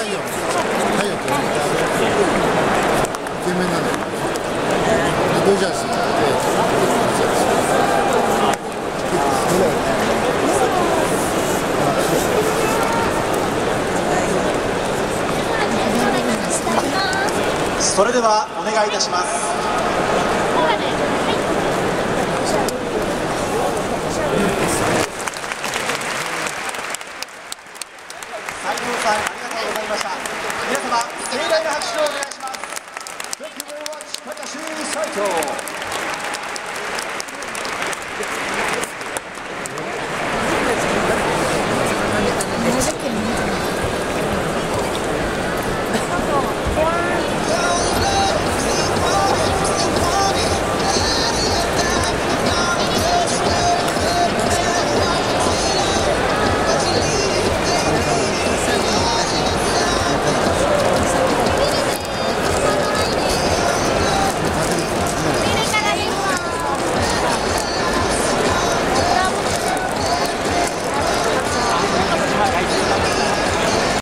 太陽太陽って呼んでイケメンなんだよドジャースに行ってそれではお願いいたします。斉藤さんとうございました。皆様盛大な拍手をお願いします。Thank you very much 高橋斉藤